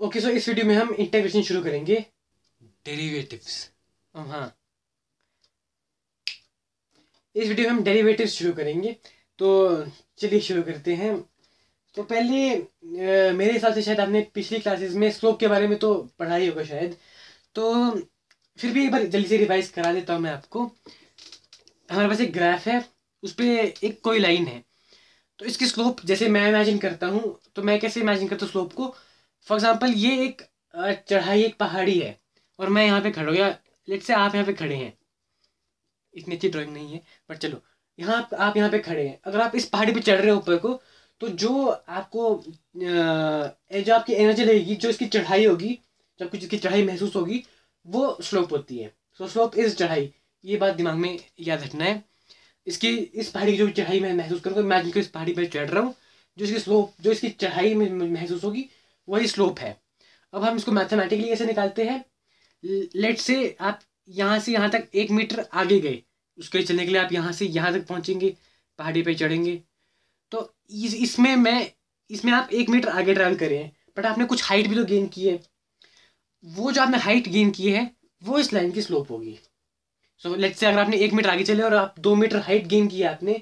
Okay so इस video में हम इंटीग्रेशन शुरू करेंगे। डेरिवेटिव्स हाँ। इस वीडियो में हम डेरिवेटिव्स शुरू करेंगे। तो चलिए शुरू करते हैं। तो पहले मेरे हिसाब से शायद आपने पिछली क्लासेस में स्लोप के बारे में तो पढ़ा ही होगा शायद। तो फिर भी एक बार जल्दी से रिवाइज करा देता हूँ मैं आपको। हमारे पास एक ग्राफ है उस पर एक कोई लाइन है। तो इसकी स्लोप जैसे मैं इमेजिन करता हूँ तो मैं कैसे इमेजिन करता हूँ स्लोप को? फॉर एग्ज़ाम्पल ये एक चढ़ाई एक पहाड़ी है और मैं यहाँ पे खड़ा हो। गया लेट से आप यहाँ पे खड़े हैं। इतनी अच्छी ड्राइंग नहीं है बट चलो। यहाँ आप, यहाँ पे खड़े हैं। अगर आप इस पहाड़ी पे चढ़ रहे हो ऊपर को तो जो आपको जो आपकी एनर्जी लगेगी जो इसकी चढ़ाई होगी जब कुछ इसकी चढ़ाई महसूस होगी वो स्लोप होती है। सो स्लोप इज़ चढ़ाई। ये बात दिमाग में याद रखना है। इसकी इस पहाड़ी की जो चढ़ाई मैं महसूस करूँगा मैं करो इस पहाड़ी पर चढ़ रहा हूँ जो इसकी स्लोप जो इसकी चढ़ाई में महसूस होगी वही स्लोप है। अब हम इसको मैथमेटिकली कैसे निकालते हैं। लेट से आप यहाँ से यहाँ तक एक मीटर आगे गए। उसके चलने के लिए आप यहाँ से यहाँ तक पहुँचेंगे। पहाड़ी पे चढ़ेंगे। तो इस, इसमें मैं, इसमें आप एक मीटर आगे ट्रैवल करें बट आपने कुछ हाइट भी तो गेन की है। वो जो आपने हाइट गेन की है, वो इस लाइन की स्लोप होगी। सो लेट से अगर आपने एक मीटर आगे चले और आप दो मीटर हाइट गेन की है आपने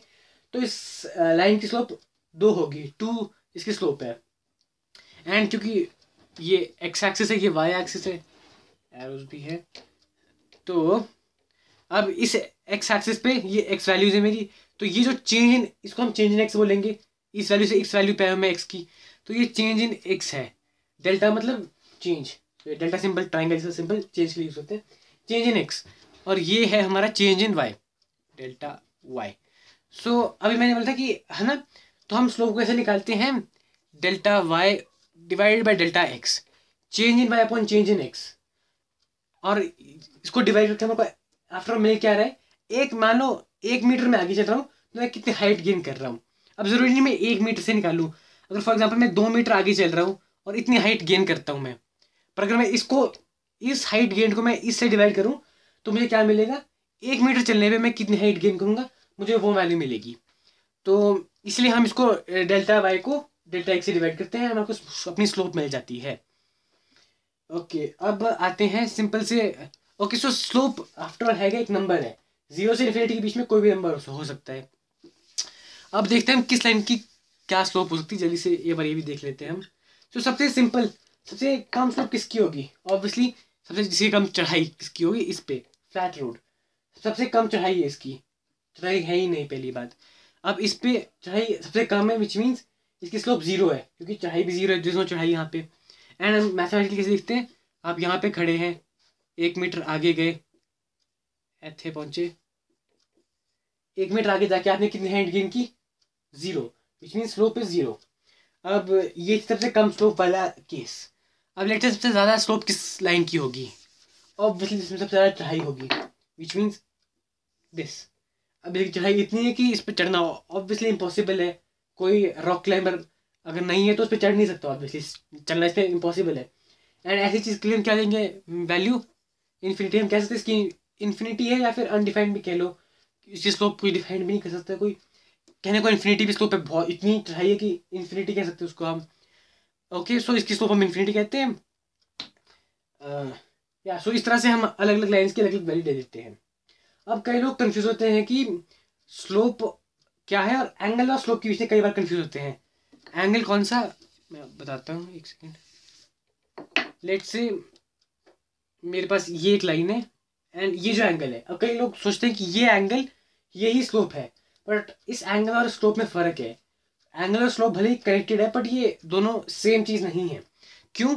तो इस लाइन की स्लोप दो होगी। टू इसकी स्लोप है। एंड क्योंकि ये एक्स एक्सिस है, ये वाई एक्सिस है एरोज भी है तो अब इस एक्स एक्सिस पे ये एक्स वैल्यूज़ है मेरी तो ये जो चेंज इन इसको हम चेंज इन एक्स बोलेंगे, इस वैल्यू से एक्स वैल्यू पे है मैं एक्स की तो ये चेंज इन एक्स है। डेल्टा मतलब चेंज डेल्टा सिंपल ट्राइंगल जैसा सिंपल चेंज के लिए यूज़ होते हैं। चेंज इन एक्स और ये है हमारा change in y delta y so अभी मैंने बोला था कि, है ना तो हम स्लोप कैसे निकालते हैं delta y divided by delta x, change in y upon change in x. और इसको डिवाइड करके हमारे आफ्टर मिल क्या रहा है? एक मान लो, एक मीटर में आगे चल रहा हूँ तो मैं कितनी हाइट गेन कर रहा हूँ। अब ज़रूरी नहीं मैं एक मीटर से निकालूँ। अगर फॉर एग्ज़ाम्पल मैं दो मीटर आगे चल रहा हूँ और इतनी हाइट गेन करता हूँ मैं, पर अगर मैं इसको, इस हाइट गेन को मैं इससे डिवाइड करूँ तो मुझे क्या मिलेगा? एक मीटर चलने पर मैं कितनी हाइट गेन करूँगा? मुझे वो वैल्यू मिलेगी। तो इसलिए हम इसको डेल्टा वाई को डेल्टा एक्स से डिवाइड करते हैं हमारे को अपनी स्लोप मिल जाती है। ओके अब आते हैं सिंपल से। Okay so slope after all है एक नंबर है। ज़ीरो से इन्फिनिटी के बीच में कोई भी नंबर हो सकता है। अब देखते हैं हम किस लाइन की क्या स्लोप हो सकती है। जल्दी से ये बार ये भी देख लेते हैं हम। तो सबसे सिंपल सबसे कम स्लोप किसकी होगी? ऑब्वियसली सबसे जिसकी कम चढ़ाई किसकी होगी? इस पे फ्लैट रोड सबसे कम चढ़ाई है इसकी। चढ़ाई है ही नहीं, पहली बात। अब इस पे चढ़ाई सबसे कम है विच मीन्स इसकी स्लोप ज़ीरो है, क्योंकि चढ़ाई भी ज़ीरो है जिसमें चढ़ाई यहाँ पे। एंड मैथमेटिकली कैसे लिखते हैं? आप यहाँ पे खड़े हैं, एक मीटर आगे गए, ऐथे पहुँचे। एक मीटर आगे जाके आपने कितनी हाइट गेन की? Zero which mean slope is zero अब ये सबसे कम स्लोप वाला केस अब लेटर सबसे ज़्यादा स्लोप किस लाइन की होगी? ऑब्वियसली जिसमें सबसे ज़्यादा चढ़ाई होगी विच मीन्स दिस अब चढ़ाई इतनी है कि इस पर चढ़ना ऑब्वियसली इम्पॉसिबल है। कोई रॉक क्लाइंबर अगर नहीं है तो उस पर चढ़ नहीं सकता ऑब्वियसली चलना इस पर इम्पॉसिबल है। एंड ऐसी चीज़ के लिए हम क्या देंगे? वैल्यू इन्फिनिटी हम कह सकते हैं इसकी इन्फिनिटी है या फिर अनडिफाइंड भी कह लो। इसकी स्लोप कोई डिफाइंड भी नहीं कर सकता। कोई कहने को इन्फिनिटी भी स्लोप है बहुत इतनी चढ़ाई है कि इन्फिनिटी कह सकते हैं उसको हम। ओके सो इसकी स्लोप हम इन्फिनिटी कहते हैं। या सो इस तरह से हम अलग अलग लाइन्स की अलग अलग वैल्यू दे देते हैं। अब कई लोग कन्फ्यूज़ होते हैं कि स्लोप क्या है और एंगल और स्लोप के बीच में कई बार कंफ्यूज होते हैं। एंगल कौन सा? मैं बताता हूँ एक सेकेंड लेट से मेरे पास ये एक लाइन है एंड ये जो एंगल है। अब कई लोग सोचते हैं कि ये एंगल यही स्लोप है। बट इस एंगल और स्लोप में फ़र्क है। एंगल और स्लोप भले ही कनेक्टेड है बट ये दोनों सेम चीज़ नहीं है। क्यों?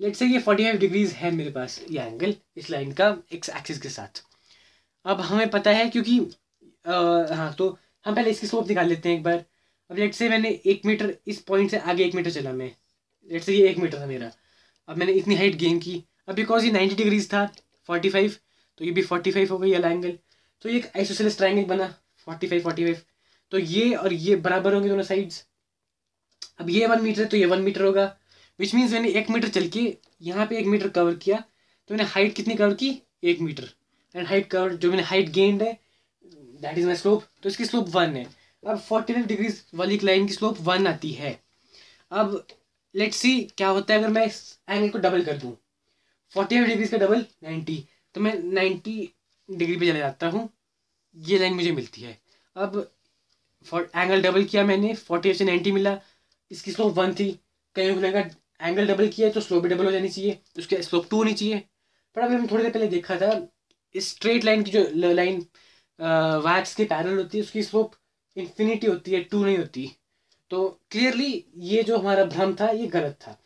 लेट से ये 45 डिग्रीज है मेरे पास ये एंगल इस लाइन का एक्स एक्सिस के साथ। अब हमें पता है क्योंकि आ, हाँ तो हम पहले इसकी स्लोप निकाल लेते हैं एक बार। अब लेट से मैंने एक मीटर इस पॉइंट से आगे एक मीटर चला मैं। लेट से ये एक मीटर था मेरा। अब मैंने इतनी हाइट गेन की। अब बिकॉज़ ये नाइन्टी डिग्रीज था फोर्टी फाइव तो ये भी फोर्टी फाइव हो गई वाला एंगल तो ये एक आइसोसेलेस ट्राइंगल बना फोर्टी फाइव फोर्टी फाइव तो ये और ये बराबर होंगे दोनों साइड्स अब ये वन मीटर है तो ये वन मीटर होगा। विच मीन्स मैंने एक मीटर चल के यहाँ पे एक मीटर कवर किया। तो मैंने हाइट कितनी कवर की? एक मीटर एंड हाइट कवर जो मैंने हाइट गेंड है दैट इज़ माई स्लोप तो इसकी स्लोप वन है। अब फोर्टी फाइव डिग्रीज वाली लाइन की स्लोप वन आती है। अब लेट्स सी क्या होता है अगर मैं इस एंगल को डबल कर दूँ। फोर्टी फाइव डिग्री का डबल नाइन्टी तो मैं नाइन्टी डिग्री पे चले जाता हूँ। ये लाइन मुझे मिलती है। अब फॉर एंगल डबल किया मैंने फोर्टी से नाइन्टी मिला। इसकी स्लोप वन थी। कहीं को लगा एंगल डबल किया तो स्लोप भी डबल हो जानी चाहिए। उसके स्लोप टू होनी चाहिए। पर अभी हम थोड़ी देर पहले देखा था, इस स्ट्रेट लाइन की जो लाइन वैक्स के पैरल होती है उसकी स्लोप इन्फिनिटी होती है टू नहीं होती। तो क्लियरली ये जो हमारा भ्रम था ये गलत था।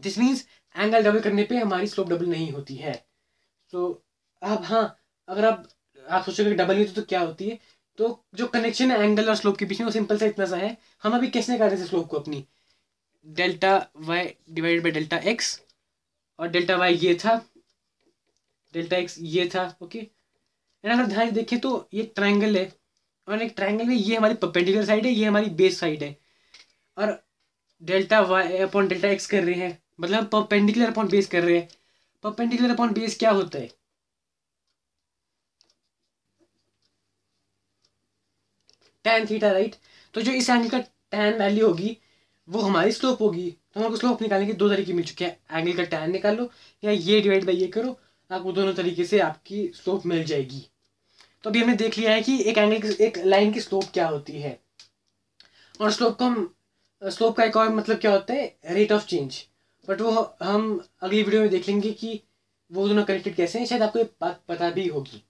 दिस मीन्स एंगल डबल करने पे हमारी स्लोप डबल नहीं होती है। तो अब हाँ अगर आप आप सोचोगे डबल नहीं तो, तो क्या होती है? तो जो कनेक्शन है एंगल और स्लोप के बीच में वो सिंपल सा इतना सा है। हम अभी कैसे निकाल रहे थे स्लोप को अपनी? Delta y divided by delta x और डेल्टा वाई ये था। डेल्टा एक्स ये था ओके? एंड अगर ध्यान देखें तो ये ट्राइंगल है और एक ट्राइंगल में ये हमारी परपेंडिकुलर साइड है, ये हमारी बेस साइड है। और delta y upon delta x कर रहे हैं मतलब हम परपेंडिकुलर अपॉन बेस कर रहे हैं। परपेंडिकुलर अपॉन बेस क्या होता है? टेन थीटा राइट तो जो इस एंगल का टेन वैल्यू होगी, वो हमारी स्लोप होगी। तो हमको स्लोप निकालने के दो तरीके मिल चुके हैं। एंगल का टेन निकालो या ये डिवाइड बाई ये करो, आपको दोनों तरीके से आपकी स्लोप मिल जाएगी। तो अभी हमने देख लिया है कि एक एंगल एक लाइन की स्लोप क्या होती है। और स्लोप को हम स्लोप का एक और मतलब क्या होता है? रेट ऑफ़ चेंज बट वो हम अगली वीडियो में देख लेंगे कि वो दोनों कनेक्टेड कैसे हैं। शायद आपको ये बात पता भी होगी।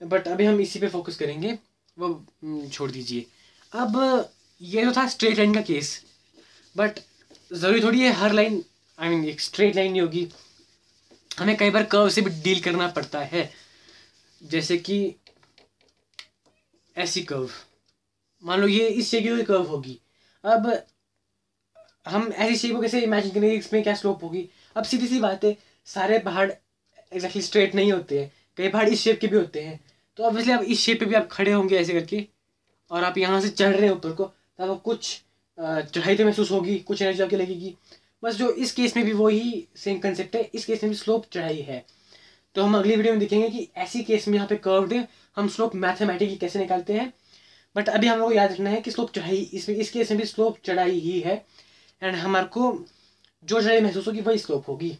बट अभी हम इसी पे फोकस करेंगे। वो हम्म, छोड़ दीजिए। अब ये तो था स्ट्रेट लाइन का केस बट ज़रूरी थोड़ी है हर लाइन आई मीन एक स्ट्रेट लाइन नहीं होगी। हमें कई बार कर्व से भी डील करना पड़ता है। जैसे कि ऐसी कर्व मान लो ये इस शेप की कर्व होगी। अब हम ऐसी शेप को कैसे इमेजिन करेंगे इसमें क्या स्लोप होगी? अब सीधी सी बात है, सारे पहाड़ एग्जैक्टली स्ट्रेट नहीं होते हैं। कई पहाड़ इस शेप के भी होते हैं। तो ऑब्वियसली आप इस शेप पे भी आप खड़े होंगे ऐसे करके। और आप यहाँ से चढ़ रहे हैं ऊपर को तो आपको कुछ चढ़ाई तो महसूस होगी, कुछ एनर्जी आपकी लगेगी। बस जो इस केस में भी वही सेम कंसेप्ट है, इस केस में भी स्लोप चढ़ाई है। तो हम अगली वीडियो में देखेंगे कि ऐसी केस में यहाँ पे कर्व्ड हम स्लोप मैथमेटिकली कैसे निकालते हैं? बट अभी हम लोग को याद रखना है कि स्लोप चढ़ाई इसमें इस केस में भी स्लोप चढ़ाई ही है। एंड हमारे को जो चढ़ाई महसूस होगी, वही स्लोप होगी।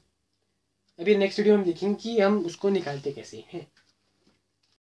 अभी नेक्स्ट वीडियो में देखेंगे कि हम उसको निकालते कैसे हैं।